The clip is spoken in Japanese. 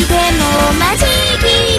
しても待ちき